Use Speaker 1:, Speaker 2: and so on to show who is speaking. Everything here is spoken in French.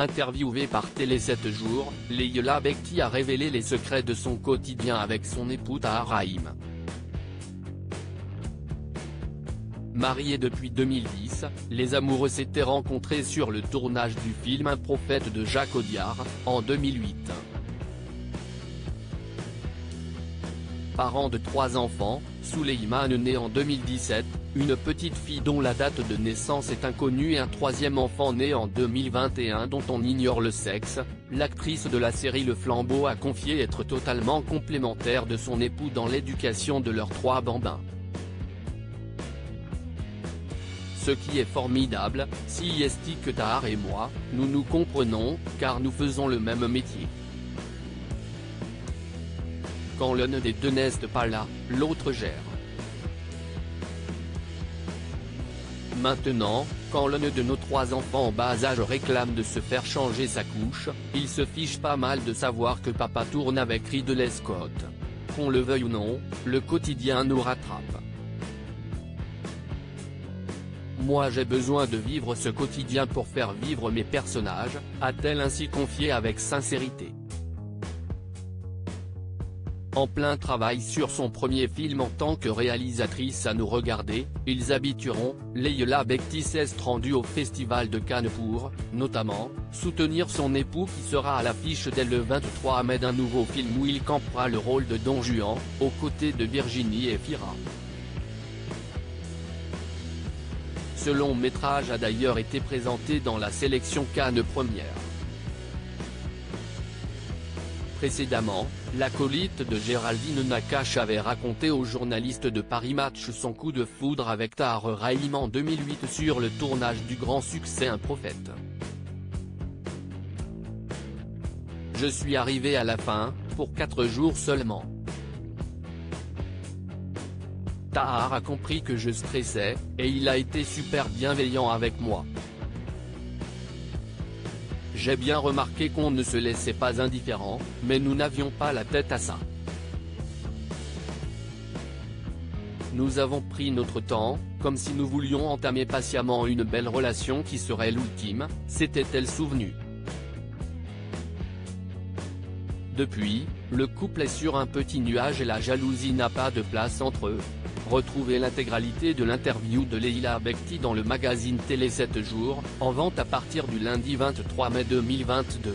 Speaker 1: Interviewée par Télé 7 jours, Leila Bekti a révélé les secrets de son quotidien avec son époux Tahar Rahim. Mariés depuis 2010, les amoureux s'étaient rencontrés sur le tournage du film Un prophète de Jacques Audiard, en 2008. Parents de trois enfants, Souleyman né en 2017, une petite fille dont la date de naissance est inconnue et un troisième enfant né en 2021 dont on ignore le sexe, l'actrice de la série Le Flambeau a confié être totalement complémentaire de son époux dans l'éducation de leurs trois bambins. Ce qui est formidable, si Esti que Tahar et moi, nous nous comprenons, car nous faisons le même métier. Quand l'un des deux n'est pas là, l'autre gère. Maintenant, quand l'un de nos trois enfants en bas âge réclame de se faire changer sa couche, il se fiche pas mal de savoir que papa tourne avec Ridley Scott. Qu'on le veuille ou non, le quotidien nous rattrape. Moi j'ai besoin de vivre ce quotidien pour faire vivre mes personnages, a-t-elle ainsi confié avec sincérité. En plein travail sur son premier film en tant que réalisatrice à nous regarder, ils habitueront, Leila Bekti s'est rendue au Festival de Cannes pour, notamment, soutenir son époux qui sera à l'affiche dès le 23 mai d'un nouveau film où il campera le rôle de Don Juan, aux côtés de Virginie et Fira. Ce long métrage a d'ailleurs été présenté dans la sélection Cannes première. Précédemment, l'acolyte de Géraldine Nakache avait raconté aux journalistes de Paris Match son coup de foudre avec Tahar Rahim en 2008 sur le tournage du grand succès Un prophète. Je suis arrivé à la fin, pour 4 jours seulement. Tahar a compris que je stressais, et il a été super bienveillant avec moi. J'ai bien remarqué qu'on ne se laissait pas indifférent, mais nous n'avions pas la tête à ça. Nous avons pris notre temps, comme si nous voulions entamer patiemment une belle relation qui serait l'ultime, s'était-elle souvenue. Depuis, le couple est sur un petit nuage et la jalousie n'a pas de place entre eux. Retrouvez l'intégralité de l'interview de Leila Bekti dans le magazine Télé 7 jours, en vente à partir du lundi 23 mai 2022.